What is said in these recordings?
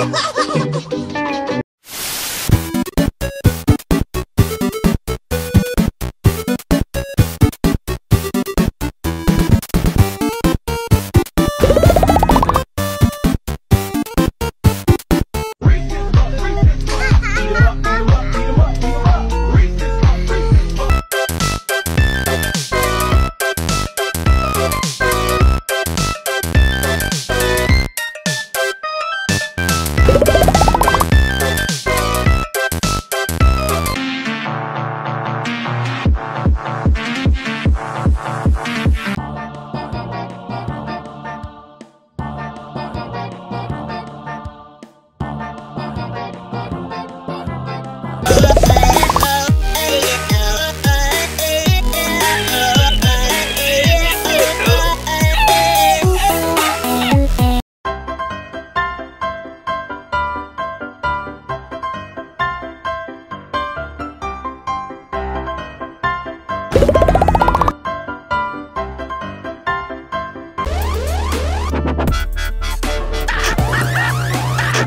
ハハハハ!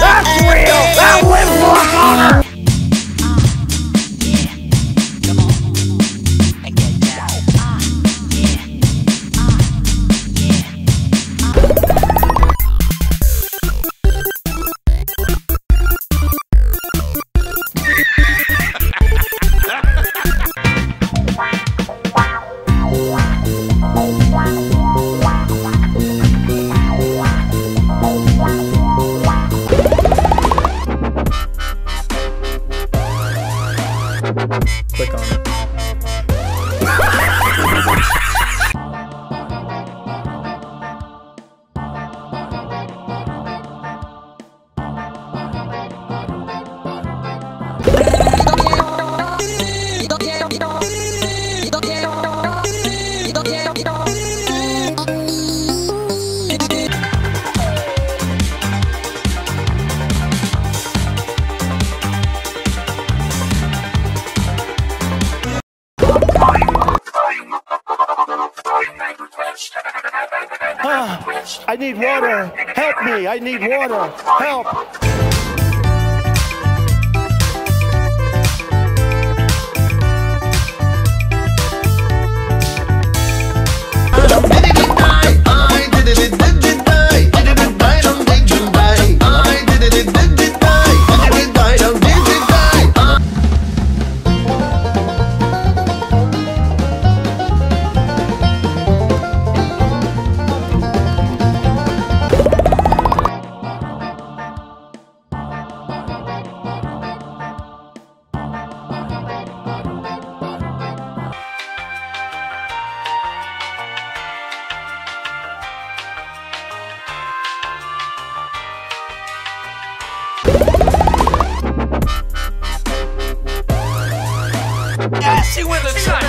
That's real. Click on it. Need water. Help me. I need water. Help. Yeah,